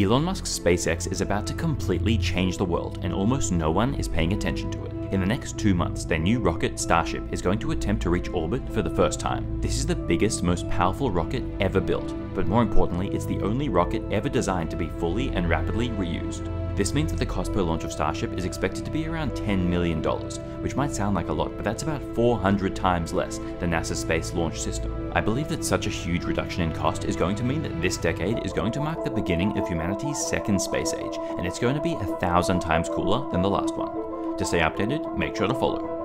Elon Musk's SpaceX is about to completely change the world, and almost no one is paying attention to it. In the next two months, their new rocket, Starship, is going to attempt to reach orbit for the first time. This is the biggest, most powerful rocket ever built, but more importantly, it's the only rocket ever designed to be fully and rapidly reused. This means that the cost per launch of Starship is expected to be around $10 million, which might sound like a lot, but that's about 400 times less than NASA's Space Launch System. I believe that such a huge reduction in cost is going to mean that this decade is going to mark the beginning of humanity's second space age, and it's going to be a thousand times cooler than the last one. To stay updated, make sure to follow.